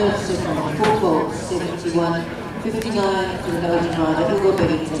First signal, full court, 71, 59 to the Belgian rider, Hugo Benitez.